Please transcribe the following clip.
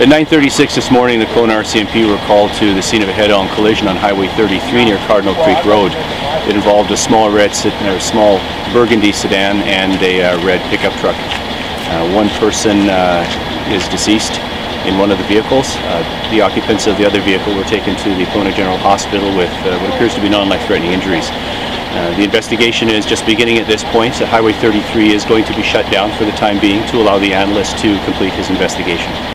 At 9.36 this morning, the Kelowna RCMP were called to the scene of a head-on collision on Highway 33 near Cardinal Creek Road. It involved a small red, or small burgundy sedan and a uh, red pickup truck. Uh, one person uh, is deceased in one of the vehicles. Uh, the occupants of the other vehicle were taken to the Kelowna General Hospital with uh, what appears to be non-life-threatening injuries. Uh, the investigation is just beginning at this point. So Highway 33 is going to be shut down for the time being to allow the analyst to complete his investigation.